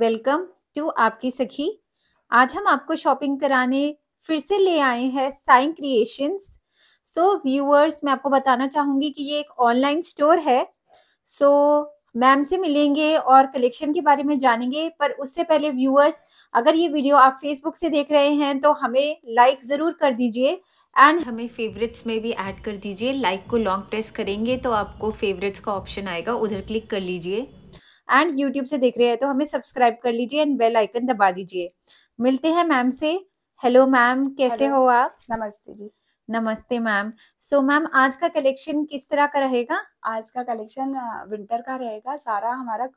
Welcome to आपकी सखी। आज हम आपको शॉपिंग कराने फिर से ले आए हैं साइन क्रिएशंस। सो व्यूअर्स मैं आपको बताना चाहूँगी कि ये एक ऑनलाइन स्टोर है। सो so, मैम से मिलेंगे और कलेक्शन के बारे में जानेंगे पर उससे पहले व्यूअर्स अगर ये वीडियो आप फेसबुक से देख रहे हैं तो हमें लाइक ज़रूर कर दीजिए एंड हमें फेवरेट्स में भी ऐड कर दीजिए। लाइक को लॉन्ग प्रेस करेंगे तो आपको फेवरेट्स का ऑप्शन आएगा उधर क्लिक कर लीजिए। एंड यूट्यूब से देख रहे हैं तो हमें सब्सक्राइब कर लीजिए एंड बेल आइकन दबा दीजिए। मिलते हैं मैम से। हेलो मैम कैसे Hello. हो आप? नमस्ते जी। नमस्ते मैम सो मैम आज का कलेक्शन किस तरह का रहेगा? आज का कलेक्शन विंटर का रहेगा। सारा हमारा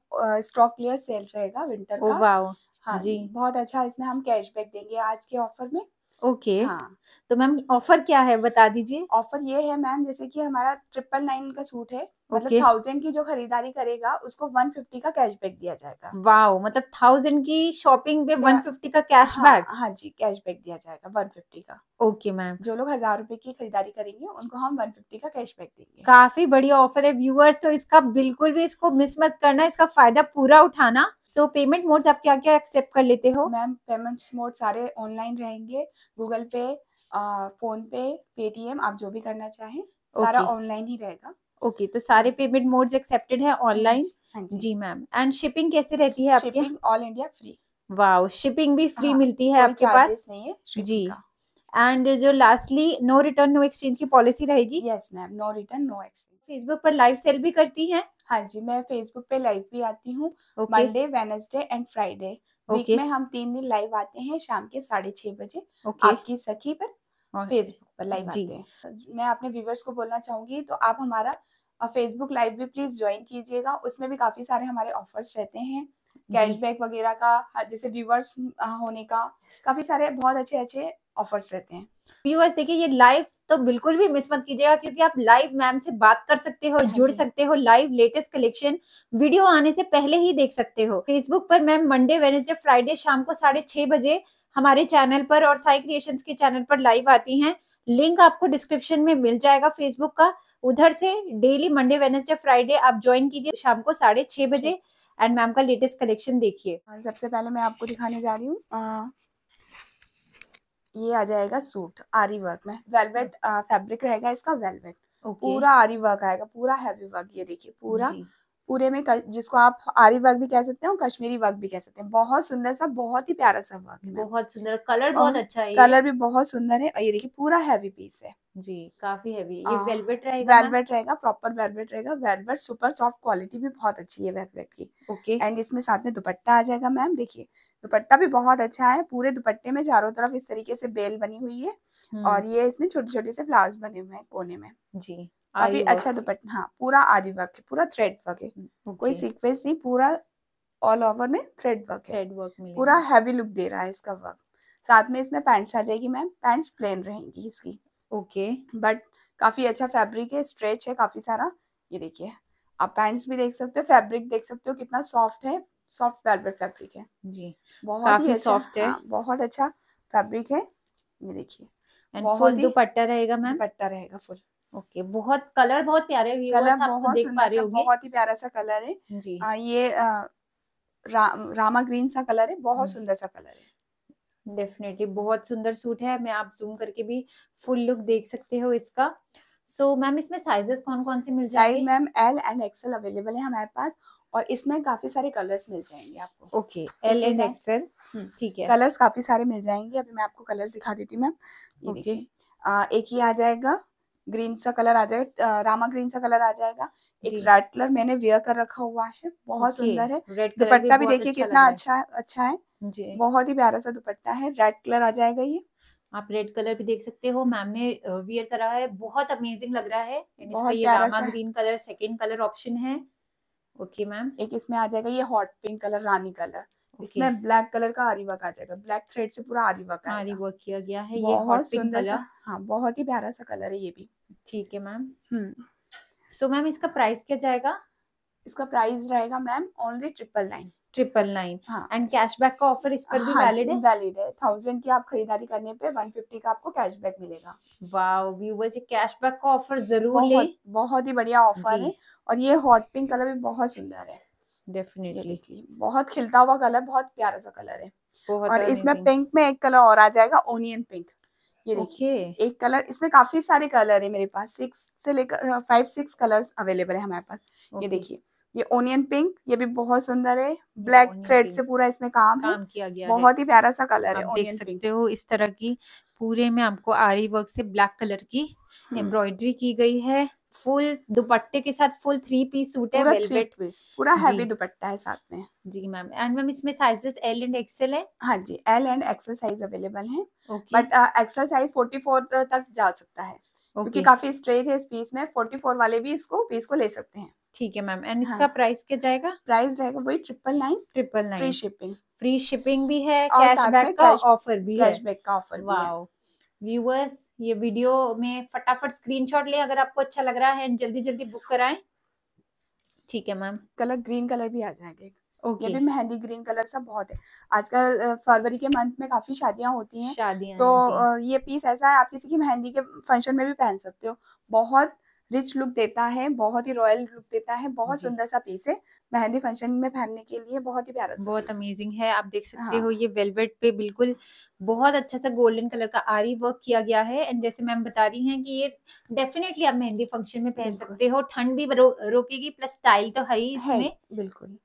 स्टॉक क्लियर सेल रहेगा विंटर का। वाओ हाँ जी। जी बहुत अच्छा इसमें हम कैशबैक देंगे आज के ऑफ़र में। ओके। हाँ। तो मैम ऑफ़र क्या है बता दीजिए। ऑफ़र ये है मैम जैसे कि हमारा ट्रिपल नाइन का सूट है. मतलब थाउज़ेंड की जो खरीदारी करेगा उसको वन फिफ्टी का कैशबैक दिया जाएगा। वाओ मतलब थाउज़ेंड की शॉपिंग पे वन फिफ्टी का कैशबैक? हाँ, हाँ जी कैशबैक दिया जाएगा वन फिफ्टी का। Okay ma'am. जो लोग हज़ार रुपए की खरीदारी करेंगे उनको हम वन फिफ्टी का कैशबैक देंगे। काफ़ी बढ़िया ऑफ़र है व्यूअर्स तो इसका बिल्कुल भी इसको मिस मत करना इसका फ़ायदा पूरा उठाना। सो पेमेंट मोड्स आप क्या क्या एक्सेप्ट कर लेते हो? मैम पेमेंट मोड सारे ऑनलाइन रहेंगे। Google Pay PhonePe Paytm आप जो भी करना चाहें सारा ऑनलाइन ही रहेगा। ओके okay, तो सारे पेमेंट मोड्स एक्सेप्टेड है ऑनलाइन जी। जी मैम एंड शिपिंग कैसे रहती है आपके? Shipping all India free wow shipping भी फ्री हाँ, मिलती है आपके पास? नहीं है जी। एंड जो lastly no return no exchange की पॉलिसी रहेगी? Yes ma'am no return no exchange Facebook पर लाइव सेल भी करती हैं? हाँ जी मैं फेसबुक पे लाइव भी आती हूँ। Monday Wednesday and Friday week में हम तीन दिन लाइव आते हैं शाम के साढ़े छह बजे। ओके आपकी सखी पर फेसबुक पर लाइव जी। आते हैं। मैं अपने व्यूवर्स को बोलना चाहूँगी तो आप हमारा फेसबुक लाइव भी प्लीज़ ज्वाइन कीजिएगा। उसमें भी काफ़ी सारे हमारे ऑफर्स रहते हैं। कैशबैक वगैरह का हाँ, जैसे व्यूवर्स होने का काफ़ी सारे बहुत अच्छे अच्छे ऑफर्स रहते हैं। व्यूअर्स देखिए ये लाइव तो बिल्कुल भी मिस मत कीजिएगा क्योंकि आप लाइव मैम से बात कर सकते हो हाँ जुड़ सकते हो लाइव लेटेस्ट कलेक्शन वीडियो आने से पहले ही देख सकते हो। फेसबुक पर मैम मंडे वेनेसडे फ्राइडे शाम को साढ़े छह बजे हमारे चैनल पर और साई क्रिएशंस के चैनल पर लाइव आती हैं। लिंक आपको डिस्क्रिप्शन में मिल जाएगा फेसबुक का। उधर से डेली मंडे वेनेसडे फ्राइडे आप ज्वाइन कीजिए शाम को साढ़े छह बजे। एंड मैम का लेटेस्ट कलेक्शन देखिए। सबसे पहले मैं आपको दिखाने जा रही हूँ ये आ जाएगा सूट आरी वर्क में वेलवेट फैब्रिक रहेगा इसका वेलवेट okay. पूरा आरी वर्क आएगा पूरा हैवी वर्क ये देखिए पूरा। पूरे में जिसको आप आरी वर्क भी कह सकते हैं कश्मीरी वर्क भी कह सकते हैं। बहुत सुंदर सा बहुत ही प्यारा सा वर्क है बहुत सुंदर। कलर बहुत अच्छा है कलर भी बहुत सुंदर है और ये देखिए पूरा हैवी पीस है। जी काफ़ी हैवी ये हाँ, वेलवेट रहेगा वेलवेट रहेगा प्रॉपर वेलवेट रहेगा। वेलवेट सुपर सॉफ्ट क्वालिटी भी बहुत अच्छी है वेलवेट की। ओके एंड इसमें साथ में दुपट्टा आ जाएगा मैम देखिए। दुपट्टा भी बहुत अच्छा है। पूरे दुपट्टे में चारों तरफ़ इस तरीके से बेल बनी हुई है। हम्म, और ये इसमें छोटे छोटे से फ्लावर्स बने हुए हैं कोने में। जी। काफ़ी अच्छा दुपट्टा हाँ पूरा आदि वर्क है पूरा थ्रेड वर्क है। कोई सीक्वेंस नहीं पूरा ऑल ओवर में थ्रेड वर्क थ्रेड वर्क मिलेगा। पूरा हैवी लुक दे रहा है इसका वर्क साथ में इसमें पैंट्स आ जाएगी मैम पैंट्स प्लेन रहेंगी इसकी। ओके बट काफ़ी अच्छा फैब्रिक है स्ट्रेच है काफ़ी सारा। ये देखिए आप पैंट्स भी देख सकते हो फैब्रिक देख सकते हो कितना सॉफ्ट है। सॉफ्ट वेलवेट फैब्रिक है। जी। बहुत काफ़ी ही अच्छा है। हाँ, बहुत अच्छा फैब्रिक है। ये देखिए एंड फुल दुपट्टा रहेगा मैम दुपट्टा रहेगा फुल ओके okay, बहुत कलर बहुत प्यारे कलर बहुत देख पा रहे होंगे। बहुत ही प्यारा सा कलर है। जी। आ, ये आ, रा, रामा ग्रीन सा कलर है बहुत हम्म। सुंदर सा कलर है। डेफिनेटली बहुत सुंदर सूट है मैं आप जूम करके भी फुल लुक देख सकते हो इसका। सो so, मैम इसमें साइजेस कौन कौन से मिल जाएँगे? Size ma'am L and XL available है हमारे पास और इसमें काफ़ी सारे कलर्स मिल जाएँगे आपको। ओके एल एंड एक्सएल ठीक है। कलर्स काफ़ी सारे मिल जाएँगे अभी मैं आपको कलर्स दिखा देती हूँ मैम आ, एक ही आ जाएगा ग्रीन सा कलर आ जाएगा रामा ग्रीन सा कलर आ जाएगा। एक रेड कलर मैंने वेयर कर रखा हुआ है बहुत सुंदर है। दुपट्टा भी देखिए अच्छा कितना अच्छा अच्छा है। जी। बहुत ही प्यारा सा दुपट्टा है। रेड कलर आ जाएगा ये। आप रेड कलर भी देख सकते हो। मैम ने वियर करा है। बहुत अमेजिंग लग रहा है। बहुत ये Rama green colour second colour option है। ओके मैम एक इसमें आ जाएगा ये hot pink colour rani colour okay. इसमें ब्लैक कलर का आरी वर्क आ जाएगा। ब्लैक थ्रेड से पूरा आरी वर्क आरी वर्क किया गया है ये बहुत सुंदर सा हाँ बहुत ही प्यारा सा कलर है ये भी। ठीक है मैम सो मैम इसका प्राइस क्या जाएगा? इसका प्राइस रहेगा ma'am only triple nine triple nine हाँ। एंड कैशबैक का ऑफ़र इस पर भी वैलिड है? वैलिड है। थाउज़ेंड की आप खरीदारी करने पे वन फिफ्टी का आपको कैशबैक मिलेगा। वाओ व्यूवर्स ये कैशबैक का ऑफ़र ज़रूर ले। बहुत बहुत ही बढ़िया ऑफ़र है। और ये हॉट पिंक कलर भी बहुत सुंदर है। डेफिनेटली बहुत खिलता हुआ कलर बहुत प्यारा सा कलर है। और इसमें पिंक में एक कलर और आ जाएगा ओनियन पिंक ये देखिए ओके एक कलर इसमें काफ़ी सारे कलर है मेरे पास। सिक्स से लेकर फाइव सिक्स कलर्स अवेलेबल है हमारे पास। okay. ये देखिए ये ओनियन पिंक ये भी बहुत सुंदर है। ब्लैक थ्रेड से पूरा इसमें काम है। काम किया गया बहुत ही प्यारा सा कलर है देख सकते हो इस तरह की पूरे में आपको आरी वर्क से ब्लैक कलर की हम्म, एम्ब्रॉयडरी की गई है। फुल दुपट्टे के साथ फुल थ्री पीस सूट है वेलवेट पीस पूरा हैवी दुपट्टा है साथ में। जी मैम एंड मैम इसमें साइजेस एल एंड एक्सेल है? हाँ जी L and XL size available है। बट एक्सल साइज़ 44 तक जा सकता है। क्योंकि ओके काफ़ी स्ट्रेच है इस पीस में। 44 वाले भी इसको पीस को ले सकते हैं। ठीक है मैम एंड हाँ। इसका प्राइस क्या जाएगा? प्राइस रहेगा वही triple nine triple nine free shipping free shipping भी है कैशबैक का ऑफ़र भी है। कैशबैक का ऑफ़र है। वाओ व्यूअर्स ये वीडियो में फटाफट स्क्रीनशॉट ले अगर आपको अच्छा लग रहा है एंड जल्दी जल्दी बुक कराएँ। ठीक है मैम कलर ग्रीन कलर भी आ जाएगा okay okay. Mehndi green colour सब बहुत है। आजकल फरवरी के मंथ में काफ़ी शादियाँ होती हैं। शादियाँ तो ये पीस ऐसा है आप किसी की मेहंदी के फ़ंक्शन में भी पहन सकते हो। बहुत रिच लुक देता है बहुत ही रॉयल लुक देता है बहुत सुंदर सा पीस है मेहंदी फ़ंक्शन में पहनने के लिए बहुत ही प्यारा बहुत अमेजिंग है। आप देख सकते हाँ। हो ये वेलवेट पे बिल्कुल बहुत अच्छा सा गोल्डन कलर का आरी वर्क किया गया है एंड जैसे मैम बता रही हैं कि ये डेफिनेटली आप मेहंदी फ़ंक्शन में पहन सकते हो ठंड भी रो, रोकेगी प्लस स्टाइल तो है ही है इसमें। बिल्कुल।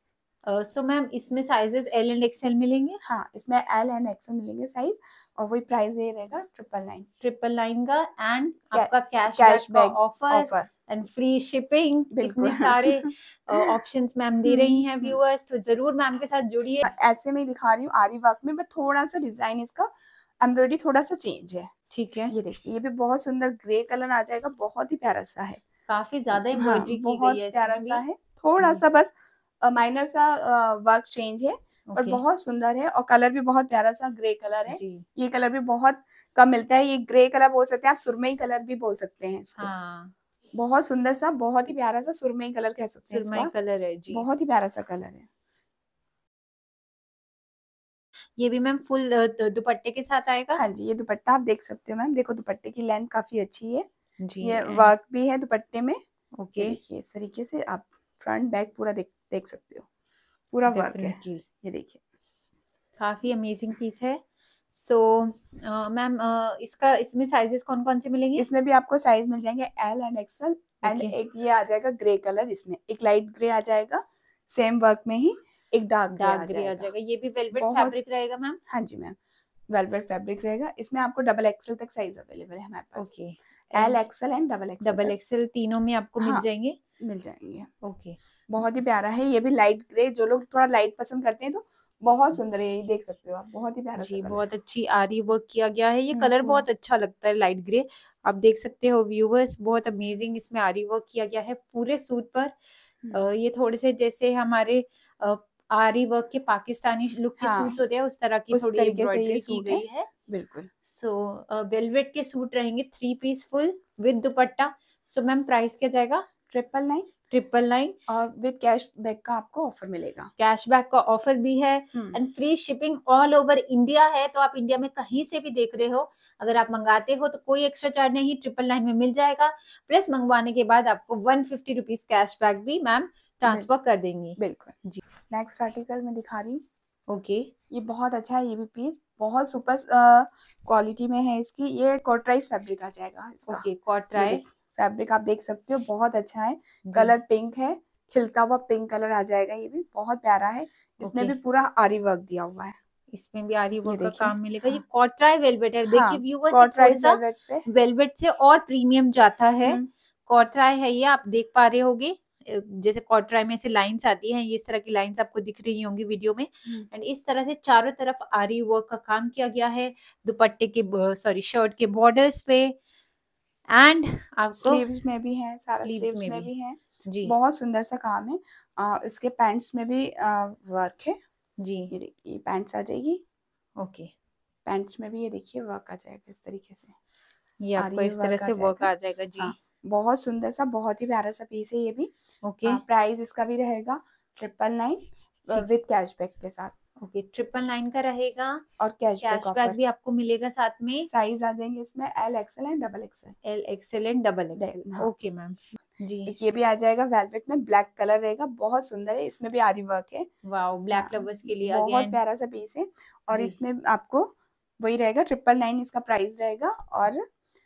सो मैम इसमें साइजेस एल एंड एक्सएल मिलेंगे? हाँ इसमें एल एंड एक्सल मिलेंगे साइज़ और वही प्राइस ये रहेगा ट्रिपल नाइन ट्रिपल नाइन का एंड आपका कैशबैक का cashback offer and free shipping इतने बिल्कुल। सारे ऑप्शंस मैम दे रही हम्म, हैं हम्म। व्यूअर्स तो ज़रूर मैम के साथ जुड़िए। ऐसे में दिखा रही हूँ आरी वर्क में बट थोड़ा सा डिज़ाइन इसका एम्ब्रॉयडरी थोड़ा सा चेंज है। ठीक है। ये देखिए ये भी बहुत सुंदर ग्रे कलर आ जाएगा बहुत ही प्यारा सा है। काफ़ी ज़्यादा हाँ एम्ब्रॉयडरी की बहुत गई है प्यारा सा है। थोड़ा हम्म, सा बस माइनर सा वर्क चेंज है और बहुत सुंदर है और कलर भी बहुत प्यारा सा ग्रे कलर है। जी। ये कलर भी बहुत कम मिलता है ये ग्रे कलर बोल सकते हैं आप सुरमई कलर भी बोल सकते हैं इसको। हाँ। बहुत सुंदर सा बहुत ही प्यारा सा सुरमई कलर कह सकते हैं सुरमई कलर है जी। बहुत ही प्यारा सा कलर है। ये भी मैम फुल दुपट्टे के साथ आएगा? हाँ जी ये दुपट्टा आप देख सकते हो मैम। देखो दुपट्टे की लेंथ काफ़ी अच्छी है। जी ये वर्क भी है दुपट्टे में। ओके देखिए इस तरीके से आप फ्रंट बैक पूरा देख देख सकते हो। पूरा वर्क है। ये देखिए। काफ़ी अमेजिंग पीस है। सो मैम इसका इसमें साइजेस कौन कौन से मिलेंगे? इसमें भी आपको साइज़ मिल जाएँगे एल एंड एक्सएल एंड एक ये आ जाएगा ग्रे कलर इसमें। एक लाइट ग्रे आ जाएगा। सेम वर्क में ही एक डार्क ग्रे आ डार्क ग्रे आ जाएगा। ये भी वेलवेट फैब्रिक रहेगा मैम हाँ जी मैम वेलवेट फैब्रिक रहेगा। इसमें आपको डबल एक्सएल तक साइज़ अवेलेबल है हमारे पास। Okay L XL and double XL double XL तीनों में आपको मिल हाँ। जाएँगे? मिल जाएँगे। ओके। बहुत ही प्यारा है ये भी लाइट ग्रे जो लोग थोड़ा लाइट पसंद करते हैं तो बहुत सुंदर है ये देख सकते हो आप बहुत ही प्यारा जी बहुत अच्छी आरी वर्क किया गया है ये कलर। बहुत अच्छा लगता है लाइट ग्रे आप देख सकते हो व्यूवर्स बहुत अमेजिंग इसमें आरी वर्क किया गया है पूरे सूट पर। हम्म। ये थोड़े से जैसे हमारे आरी वर्क के पाकिस्तानी लुक के हाँ, सूट्स होते हैं उस तरह की थोड़ी एम्ब्रॉयडरी की गई है। बिल्कुल। सो वेलवेट के सूट रहेंगे three piece full with dupatta. So ma'am price क्या जाएगा? ट्रिपल नाइन ट्रिपल नाइन और विद कैश बैक का आपको ऑफ़र मिलेगा। कैश बैक का ऑफ़र भी है। And free shipping all over India है तो आप इंडिया में कहीं से भी देख रहे हो। अगर आप मंगाते हो तो कोई एक्स्ट्रा चार्ज नहीं ट्रिपल नाइन में मिल जाएगा। प्लस मंगवाने के बाद आपको one fifty rupees cash back भी मैम ट्रांसफ़र कर देंगी। बिल्कुल। जी। नेक्स्ट आर्टिकल मैं दिखा रही हूँ। ओके ये बहुत अच्छा है ये भी पीस बहुत सुपर क्वालिटी में है इसकी। ये कॉटराइज फैब्रिक आ जाएगा ओके कॉट फैब्रिक आप देख सकते हो बहुत अच्छा है। कलर पिंक है खिलता हुआ पिंक कलर आ जाएगा ये भी बहुत प्यारा है। इसमें। भी पूरा आरी वर्क दिया हुआ है। इसमें भी आरी वर्क का काम मिलेगा। ये हाँ। कॉट्राई वेलवेट है। देखिए हाँ, व्यूवर्स थोड़ा कॉटराइज सा वेलवेट से और प्रीमियम जाता है। हम्म, कॉट्राई है ये आप देख पा रहे होगे। जैसे कॉट्राई में से लाइंस आती हैं ये इस तरह की लाइंस आपको दिख रही होंगी वीडियो में। एंड इस तरह से चारों तरफ़ आरी वर्क का काम किया गया है दुपट्टे के सॉरी शर्ट के बॉर्डर्स पे। एंड आपको स्लीव्स में भी है सारा स्लीव्स में में भी। भी है। जी। बहुत सुंदर सा काम है। आ, इसके पैंट्स में भी वर्क है। जी। ये देखिए पैंट्स आ जाएगी। ओके पैंट्स में भी ये देखिए वर्क आ जाएगा इस तरीके से। ये आपको इस तरह से वर्क आ जाएगा जी। हाँ, बहुत सुंदर सा बहुत ही प्यारा सा पीस है ये भी। Okay okay. प्राइस इसका भी रहेगा ट्रिपल नाइन विद कैशबैक के साथ। ओके ट्रिपल नाइन का रहेगा। और कैश कैशबैक भी आपको मिलेगा साथ में। साइज़ आ जाएँगे इसमें L XL and double XL L XL and double. XL okay ma'am जी। एक ये भी आ जाएगा वेलवेट में ब्लैक कलर रहेगा बहुत सुंदर है इसमें भी आरी वर्क है। वाओ ब्लैक लवर्स के लिए बहुत प्यारा सा पीस है। और इसमें आपको वही रहेगा ट्रिपल नाइन इसका प्राइस रहेगा और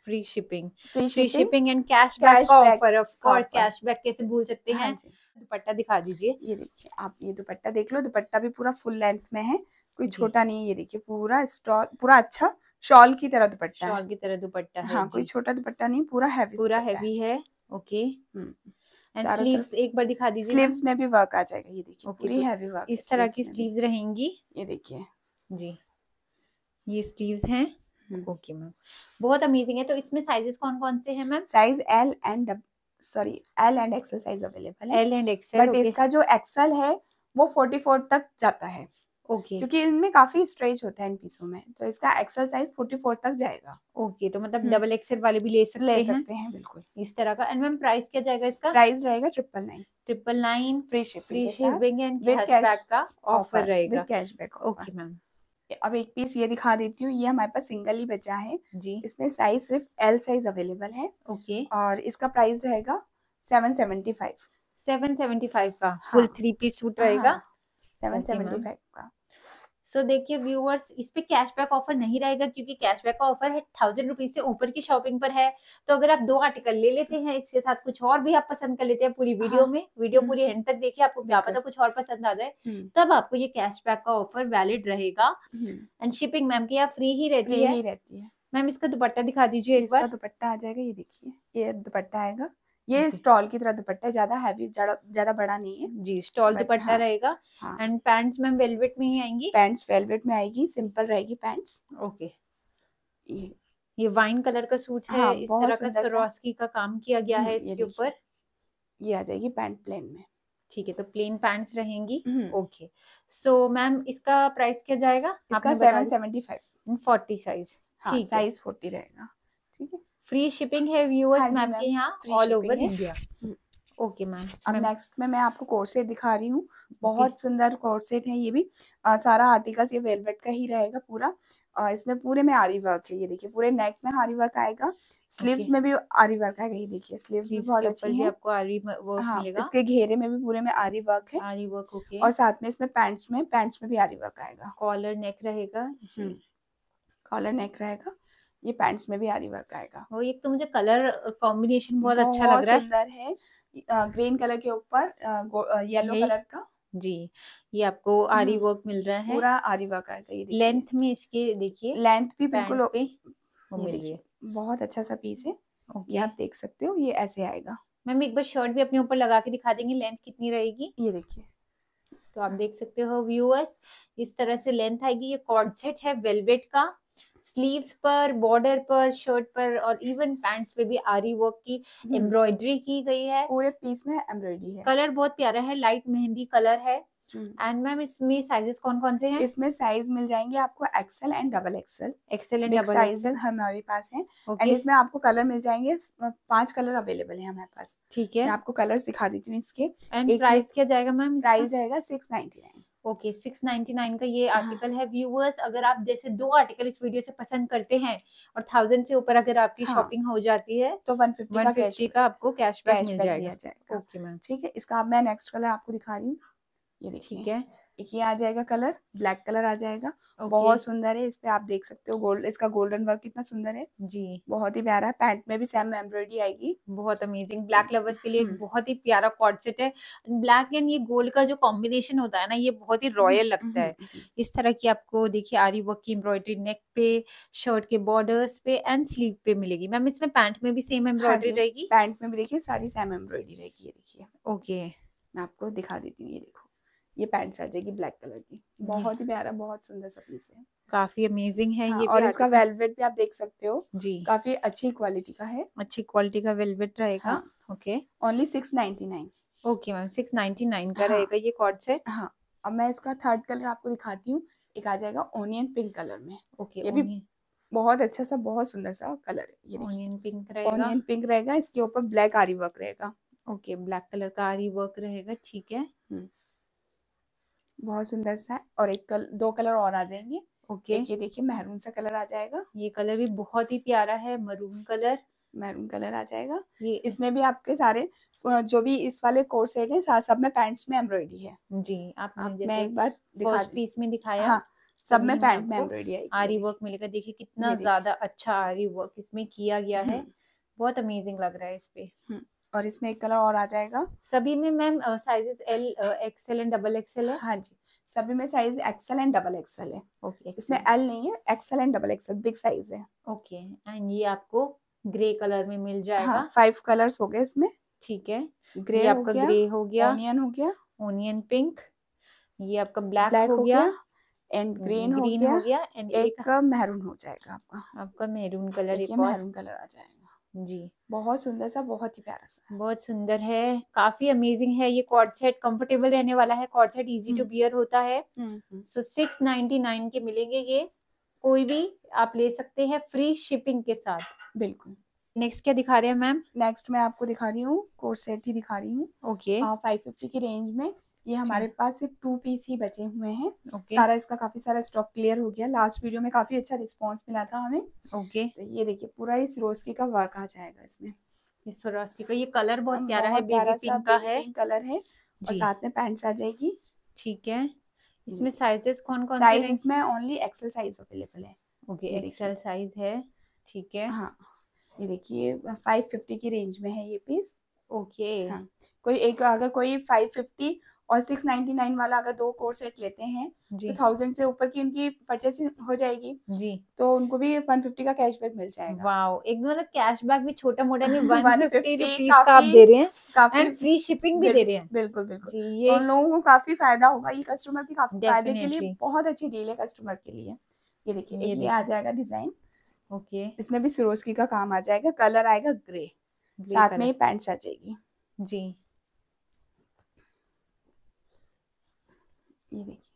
free shipping free shipping and cashback का Cashback offer of course offer। Cashback कैसे भूल सकते हाँ हैं? दुपट्टा दिखा दीजिए। ये देखिए आप ये दुपट्टा देख लो दुपट्टा भी पूरा फुल लेंथ में है कोई छोटा नहीं है ये देखिए पूरा स्टॉल पूरा अच्छा शॉल की तरह दुपट्टा शॉल की तरह दुपट्टा हाँ कोई छोटा दुपट्टा नहीं पूरा हैवी पूरा हैवी है। ओके। एंड स्लीव्स एक बार दिखा दीजिए स्लीव्स में भी वर्क आ जाएगा ये देखिए Okay, पूरी तो हैवी वर्क इस तरह की स्लीव्स रहेंगी? ये देखिए। जी ये स्लीव्स हैं। Okay ma'am. बहुत अमेजिंग है तो इसमें साइजेस कौन कौन से हैं ma'am? Size L and sorry L and XL size available है। एल एंड एक्सएल बट इसका जो एक्सल है वो 44 तक जाता है। ओके क्योंकि इनमें काफ़ी स्ट्रेच होता है इन पीसों में तो इसका एक्सल साइज़ 44 तक जाएगा। ओके तो मतलब हम्म। डबल एक्सएल वाले भी ले सकते ले हैं। सकते हैं बिल्कुल। इस तरह का। एंड मैम प्राइस क्या जाएगा इसका? प्राइस रहेगा triple nine triple nine free free shipping shipping and cashback का ऑफ़र रहेगा। कैशबैक ओके मैम अब एक पीस ये दिखा देती हूँ ये हमारे पास सिंगल ही बचा है। जी। इसमें साइज़ सिर्फ़ एल साइज़ अवेलेबल है। ओके और इसका प्राइस रहेगा seven seventy five seven seventy five का। फुल। थ्री पीस सूट रहेगा? सेवन सेवेंटी फाइव का। सो देखिए व्यूअर्स इस पे कैशबैक ऑफ़र नहीं रहेगा क्योंकि कैशबैक का ऑफ़र है थाउज़ेंड रुपीज़ से ऊपर की शॉपिंग पर है। तो अगर आप दो आर्टिकल ले लेते हैं इसके साथ कुछ और भी आप पसंद कर लेते हैं पूरी वीडियो हाँ। में वीडियो। पूरी एंड तक देखिए आपको क्या पता कुछ और पसंद आ जाए हम्म, तब आपको ये कैशबैक का ऑफ़र वैलिड रहेगा। एंड शिपिंग मैम की यहाँ फ्री ही रहती है। रहती है। मैम इसका दुपट्टा दिखा दीजिए एक बार। दुपट्टा आ जाएगा ये देखिए ये दुपट्टा आएगा। ये स्टॉल की तरह दुपट्टा है ज़्यादा हैवी ज़्यादा बड़ा नहीं है। जी स्टॉल दुपट्टा हाँ, रहेगा। हाँ। एंड पैंट्स मैम वेलवेट में ही आएँगी? पैंट्स वेलवेट में आएगी सिंपल रहेगी पैंट्स ओके। ये ये वाइन कलर का सूट है हाँ, इस तरह का सरोस्की का काम किया गया है हम्म, इसके ऊपर। ये आ जाएगी पैंट प्लेन में। ठीक है तो प्लेन पैंट्स रहेंगी। हम्म, ओके। सो मैम इसका प्राइस क्या जाएगा? इसका seven seventy five forty size हाँ साइज़ फोर्टी रहेगा। ठीक है। फ्री शिपिंग है व्यूअर्स हाँ मैम के यहाँ all over India hmm. Okay ma'am अब नेक्स्ट में मैं आपको कोर्सेट दिखा रही हूँ. बहुत सुंदर कोर्सेट है ये भी. अ, सारा आर्टिकल्स ये वेलवेट का ही रहेगा पूरा. अ, इसमें पूरे में आरी वर्क है ये देखिए पूरे नेक में आरी वर्क आएगा. Sleeves Okay. में भी आरी वर्क आएगा ये देखिए स्लीव्स भी बहुत अच्छी है. आपको आरी वर्क हाँ मिलेगा. इसके घेरे में भी पूरे में आरी वर्क है. आरी वर्क ओके और साथ में इसमें पैंट्स में पैंट्स में भी आरी वर्क आएगा. कॉलर नेक रहेगा हम्म, कॉलर नेक रहेगा. ये पैंट्स में भी आरी वर्क आएगा। वो एक तो मुझे कलर कॉम्बिनेशन बहुत अच्छा लग रहा है। सुंदर है। ग्रीन कलर के ऊपर येलो कलर का। जी ये आपको आरी हम्म, वर्क मिल रहा है। पूरा आरी वर्क आएगा ये लेंथ में इसके देखिए लेंथ भी बिल्कुल पे मिल रही है। बहुत अच्छा सा पीस है। ये ओके आप देख सकते हो ये ऐसे आएगा। मैम एक बार शर्ट भी अपने ऊपर लगा के दिखा देंगे लेंथ कितनी रहेगी। ये देखिए। तो आप देख सकते हो व्यूअर्स इस तरह से लेंथ आएगी। ये कॉर्ड सेट है वेलवेट का। स्लीव्स पर बॉर्डर पर शर्ट पर और इवन पैंट्स पे भी आरी वर्क की हम्म, एम्ब्रॉयडरी की गई है। पूरे पीस में एम्ब्रॉयडरी है। कलर बहुत प्यारा है लाइट मेहंदी कलर है। हम्म, एंड मैम इसमें साइजेस कौन कौन से हैं? इसमें साइज़ मिल जाएँगे आपको XL and double XL XL and double size XL हमारे पास है। एंड ओके इसमें आपको कलर मिल जाएँगे। पाँच कलर अवेलेबल है हमारे पास। ठीक है। मैं आपको कलर दिखा देती हूँ इसके। एंड प्राइस क्या जाएगा मैम प्राइस जाएगा six ninety nine okay six ninety nine का ये हाँ। आर्टिकल है व्यूअर्स अगर आप जैसे दो आर्टिकल इस वीडियो से पसंद करते हैं और थाउज़ेंड से ऊपर अगर आपकी हाँ। शॉपिंग हो जाती है तो वन फिफ्टी का फिफ्टी का आपको कैशबैक मिल जाएगा। Okay ma'am. ठीक है इसका मैं नेक्स्ट कलर आपको दिखा रही हूँ। ये ठीक है। एक ये आ जाएगा कलर ब्लैक कलर आ जाएगा। ओके। बहुत सुंदर है इस पे आप देख सकते हो गोल्ड इसका गोल्डन वर्क कितना सुंदर है। जी। बहुत ही प्यारा है पैंट में भी सेम एम्ब्रॉयडरी आएगी। बहुत अमेजिंग ब्लैक लवर्स के लिए एक हम्म। बहुत ही प्यारा कॉर्डसेट है। ब्लैक एंड ये गोल्ड का जो कॉम्बिनेशन होता है ना ये बहुत ही रॉयल लगता है। हम्म, इस तरह की आपको देखिए आरी वर्क की एम्ब्रॉयडरी नेक पे शर्ट के बॉर्डर्स पे एंड स्लीव पे मिलेगी। मैम इसमें पैंट में भी सेम एम्ब्रॉयडरी रहेगी? पैंट में भी देखिए सारी सेम एम्ब्रॉयडरी रहेगी ये देखिए। ओके। मैं आपको दिखा देती हूँ ये देखो। ये पैंट आ जाएगी ब्लैक कलर की। बहुत ही प्यारा बहुत सुंदर सा। पीस है काफ़ी अमेजिंग है हाँ, ये और इसका वेलवेट भी आप देख सकते हो। जी। काफ़ी अच्छी क्वालिटी का है। अच्छी क्वालिटी का वेलवेट रहेगा। Okay only six ninety nine okay ma'am six ninety nine का हाँ। रहेगा ये कॉर्ड सेट हाँ। अब मैं इसका थर्ड कलर आपको दिखाती हूँ। एक आ जाएगा ओनियन पिंक कलर में। ओके ये भी बहुत अच्छा सा बहुत सुंदर सा कलर है ये ऑनियन पिंक रहेगा। ओनियन पिंक रहेगा इसके ऊपर ब्लैक आरी वर्क रहेगा। ओके ब्लैक कलर का आरी वर्क रहेगा ठीक है। हम्म। बहुत सुंदर सा है। और एक कल दो कलर और आ जाएँगे। ओके। ये देखिए महरून सा कलर आ जाएगा। ये कलर भी बहुत ही प्यारा है मरून कलर। मैरून कलर आ जाएगा। ये इसमें भी आपके सारे जो भी इस वाले कोर सेट है सब में पैंट्स में एम्ब्रॉयडरी है। जी आपने आप मैं एक बार दिखा फ़र्स्ट पीस में दिखाया। हाँ सब में पैंट में एम्ब्रॉयडरी आएगी आरी वर्क मिलेगा देखिए कितना ज़्यादा अच्छा आरी वर्क इसमें किया गया है। हम्म, बहुत अमेजिंग लग रहा है इस पे। और इसमें एक कलर और आ जाएगा। सभी में ma'am sizes L XL and double XL है? हाँ जी सभी में size XL and double XL है। ओके okay, इसमें एल नहीं है XL and double XL big size है। ओके okay, एंड ये आपको ग्रे कलर में मिल जाएगा। हाँ फाइव कलर्स हो गए इसमें। ठीक है। ग्रे आपका ग्रे हो गया। ऑनियन हो गया। ऑनियन पिंक ये आपका ब्लैक ब्लैक हो गया। एंड ग्रीन हो गया हो गया। एंड एक मेहरून हो जाएगा आपका। आपका मेहरून कलर एक एक कलर आ जाएगा। जी बहुत सुंदर सा बहुत ही प्यारा सा। बहुत सुंदर है काफ़ी अमेजिंग है। ये कॉर्ड सेट कंफर्टेबल रहने वाला है। Cord set easy to. Wear होता है। सो सिक्स नाइनटी नाइन के मिलेंगे ये। कोई भी आप ले सकते हैं फ्री शिपिंग के साथ। बिल्कुल। नेक्स्ट क्या दिखा रहे हैं मैम नेक्स्ट मैं आपको दिखा रही हूँ कोर सेट ही दिखा रही हूँ। ओके फाइव फिफ्टी की रेंज में ये हमारे पास सिर्फ़ टू पीस ही बचे हुए हैं। ओके। सारा इसका काफ़ी सारा स्टॉक क्लियर हो गया। लास्ट वीडियो में काफ़ी अच्छा रिस्पांस मिला था हमें। ओके। तो ये देखिए पूरा इस रोस्की का वर्क आ जाएगा इसमें। ये स्वरास्की का ये कलर बहुत प्यारा है बेबी पिंक का है। कलर है और साथ में पैंट्स आ जाएगी। ठीक है। इसमें साइजेस कौन कौन से साइज़ इसमें ओनली एक्सेल साइज़ अवेलेबल है। ओके। एक्सेल साइज़ है। ठीक है। हाँ। ये देखिए फाइव फिफ्टी की रेंज में है ये पीस ओके। हाँ। कोई एक अगर कोई फाइव फिफ्टी और सिक्स नाइन्टी नाइन वाला अगर दो कोर सेट लेते हैं तो थाउज़ेंड से ऊपर की उनकी परचेस हो जाएगी। जी। तो उनको भी वन फिफ्टी का कैशबैक मिल जाएगा। वाओ एक मतलब कैशबैक भी छोटा मोटा नहीं वन फिफ्टी 150 का आप दे रहे हैं काफ़ी एंड फ्री शिपिंग भी दे रहे हैं। बिल्कुल बिल्कुल। जी तो ये उन लोगों को काफ़ी फ़ायदा होगा ये कस्टमर की काफ़ी फ़ायदे के लिए बहुत अच्छी डील है कस्टमर के लिए। ये देखिए ये आ जाएगा डिज़ाइन ओके। इसमें भी सिरोस्की का काम आ जाएगा कलर आएगा ग्रे साथ में ही पैंट्स आ जाएगी। जी। ये देखिए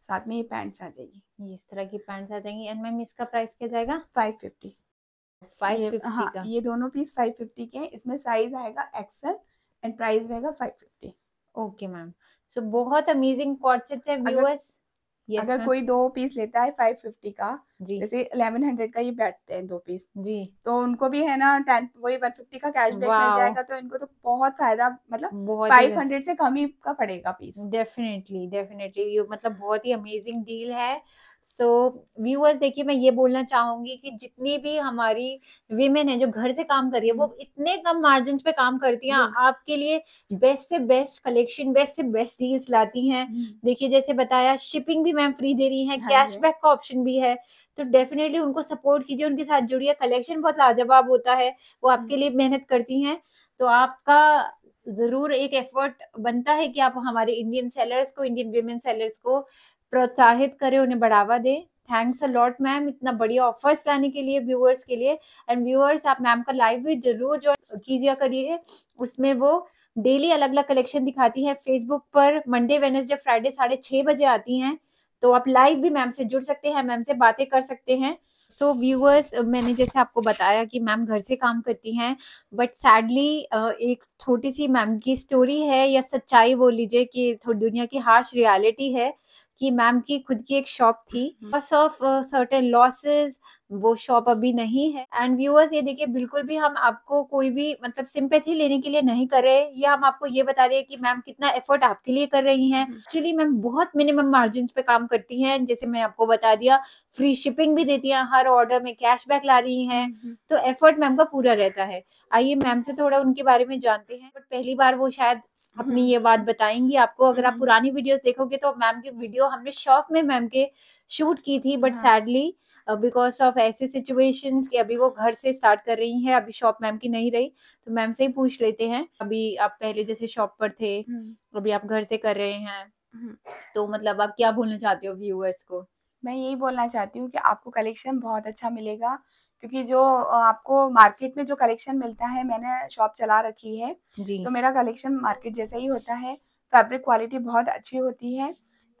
साथ में ये पैंट्स आ जाएगी। ये इस तरह की पैंट्स आ जाएँगी। एंड मैम इसका प्राइस क्या जाएगा? Five fifty. फाइव हाँ का। ये दोनों पीस फाइव फिफ्टी के हैं। इसमें साइज़ आएगा एक्सएल एंड प्राइस रहेगा five fifty. Okay ma'am. So बहुत अमेजिंग कॉर्सेट है व्यूअर्स अगर- yes, अगर कोई दो पीस लेता है फाइव फिफ्टी का जी। जैसे इलेवन हंड्रेड का ये बैठते हैं दो पीस जी। तो उनको भी है ना टेन वही वन फिफ्टी का कैशबैक Wow. मिल जाएगा तो इनको तो बहुत फ़ायदा मतलब फाइव हंड्रेड से कम ही का पड़ेगा पीस डेफिनेटली डेफिनेटली ये मतलब बहुत ही अमेजिंग डील है। सो व्यूअर्स देखिए मैं ये बोलना चाहूँगी कि जितनी भी हमारी विमेन है जो घर से काम कर रही है वो इतने कम मार्जिन पे काम करती हैं। आपके लिए बेस्ट से बेस्ट कलेक्शन बेस्ट से बेस्ट डील्स लाती हैं। देखिए जैसे बताया शिपिंग भी मैम फ्री दे रही है हाँ कैशबैक का ऑप्शन भी है। तो डेफिनेटली उनको सपोर्ट कीजिए उनके साथ जुड़िए। कलेक्शन बहुत लाजवाब होता है वो आपके लिए मेहनत करती हैं। तो आपका ज़रूर एक एफर्ट बनता है कि आप हमारे इंडियन सेलर्स को इंडियन विमेन सेलर्स को प्रोत्साहित करें उन्हें बढ़ावा दें। थैंक्स अ लॉट मैम इतना बढ़िया ऑफर्स लाने के लिए व्यूअर्स के लिए। एंड व्यूअर्स आप मैम का लाइव भी ज़रूर ज्वाइन कीजिए करिए। उसमें वो डेली अलग अलग कलेक्शन दिखाती है। फेसबुक पर मंडे वेनेसडे फ्राइडे साढ़े छह बजे आती हैं। तो आप लाइव भी मैम से जुड़ सकते हैं मैम से बातें कर सकते हैं। सो so, व्यूअर्स मैंने जैसे आपको बताया कि मैम घर से काम करती हैं बट सैडली एक छोटी सी मैम की स्टोरी है या सच्चाई बोल लीजिए कि दुनिया की हार्श रियलिटी है कि मैम की खुद की एक शॉप थी। बस ऑफ़ सर्टेन लॉसेस वो शॉप अभी नहीं है। एंड व्यूअर्स ये देखिए बिल्कुल भी हम आपको कोई भी मतलब सिंपैथी लेने के लिए नहीं कर रहे। या हम आपको ये बता रहे हैं कि मैम कितना एफर्ट आपके लिए कर रही हैं। एक्चुअली मैम बहुत मिनिमम मार्जिन पे काम करती हैं। जैसे मैं आपको बता दिया फ्री शिपिंग भी देती हैं हर ऑर्डर में कैशबैक ला रही हैं। तो एफर्ट मैम का पूरा रहता है। आइए मैम से थोड़ा उनके बारे में जानते हैं। बट पहली बार वो शायद अपनी ये बात बताएँगी। आपको अगर आप हम्म। पुरानी वीडियोस देखोगे तो मैम की वीडियो हमने शॉप में मैम के शूट की थी बट हाँ। सैडली बिकॉज़ ऑफ़ ऐसे सिचुएशंस कि अभी वो घर से स्टार्ट कर रही हैं अभी शॉप मैम की नहीं रही तो मैम से ही पूछ लेते हैं। अभी आप पहले जैसे शॉप पर थे अभी आप घर से कर रहे हैं। हम्म। तो मतलब आप क्या बोलना चाहते हो व्यूअर्स को? मैं यही बोलना चाहती हूँ कि आपको कलेक्शन बहुत अच्छा मिलेगा। क्योंकि जो आपको मार्केट में जो कलेक्शन मिलता है मैंने शॉप चला रखी है जी। तो मेरा कलेक्शन मार्केट जैसा ही होता है। फैब्रिक क्वालिटी बहुत अच्छी होती है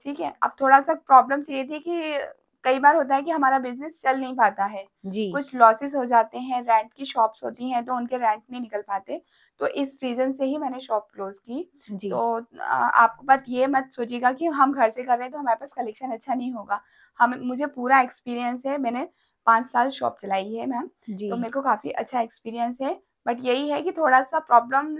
ठीक है? अब थोड़ा सा प्रॉब्लम ये थी कि कई बार होता है कि हमारा बिज़नेस चल नहीं पाता है। जी। कुछ लॉसेस हो जाते हैं रेंट की शॉप्स होती हैं तो उनके रेंट नहीं निकल पाते। तो इस रीजन से ही मैंने शॉप क्लोज की। जी। तो आ, आप बात ये मत सोचिएगा कि हम घर से कर रहे हैं तो हमारे पास कलेक्शन अच्छा नहीं होगा। हम मुझे पूरा एक्सपीरियंस है मैंने पाँच साल शॉप चलाई है मैम तो मेरे को काफ़ी अच्छा एक्सपीरियंस है। बट यही है कि थोड़ा सा प्रॉब्लम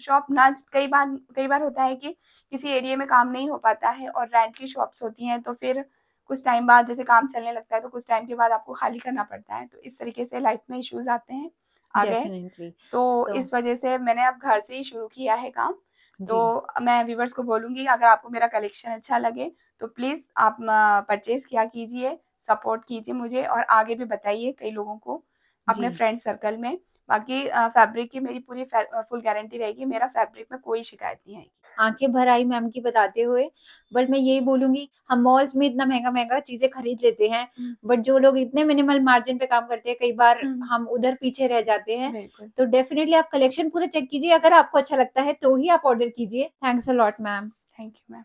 शॉप ना कई बार कई बार होता है कि किसी एरिया में काम नहीं हो पाता है और रेंट की शॉप्स होती हैं तो फिर कुछ टाइम बाद जैसे काम चलने लगता है तो कुछ टाइम के बाद आपको खाली करना पड़ता है। तो इस तरीके से लाइफ में इश्यूज़ आते हैं आ गए तो So- इस वजह से मैंने अब घर से ही शुरू किया है काम। तो मैं व्यूवर्स को बोलूँगी अगर आपको मेरा कलेक्शन अच्छा लगे तो प्लीज़ आप परचेज किया कीजिए। सपोर्ट कीजिए मुझे और आगे भी बताइए कई लोगों को अपने फ्रेंड सर्कल में। बाकी फैब्रिक की मेरी पूरी फुल गारंटी रहेगी मेरा फैब्रिक में कोई शिकायत नहीं आएगी। आँखें भर आई मैम की बताते हुए बट मैं यही बोलूँगी हम मॉल्स में इतना महँगा महँगा चीज़ें खरीद लेते हैं हम्म। बट जो लोग इतने मिनिमल मार्जिन पे काम करते हैं कई बार हम्म। हम उधर पीछे रह जाते हैं। तो डेफिनेटली आप कलेक्शन पूरा चेक कीजिए अगर आपको अच्छा लगता है तो ही आप ऑर्डर कीजिए। Thanks a lot ma'am thank you ma'am